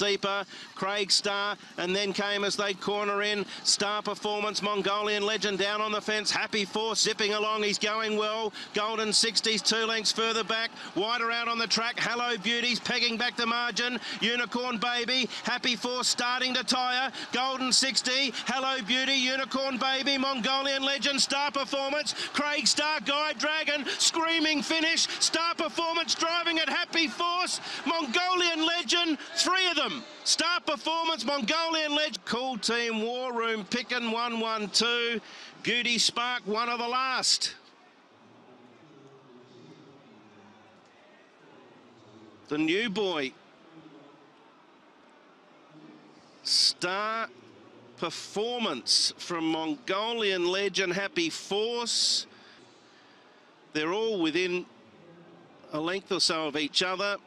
deeper. Craig Star, and then came as they corner in. Star Performance, Mongolian Legend down on the fence. Happy Force zipping along. He's going well. Golden 60s, two lengths further back. Wider out on the track. Hello Beauties pegging back the margin. Unicorn Baby. Happy Force starting to tire. Golden 60. Hello Beauty. Unicorn Baby. Mongolian Legend. Star Performance. Craig Star. Guide Dragon. Screaming finish. Star Performance driving at Happy Force. Mongolian Legend. Them. Star Performance. Mongolian Legend. Cool Team War Room. Picking 112. Beauty Spark. One of the last. The new boy. Star performance from Mongolian legend Happy Force. They're all within a length or so of each other.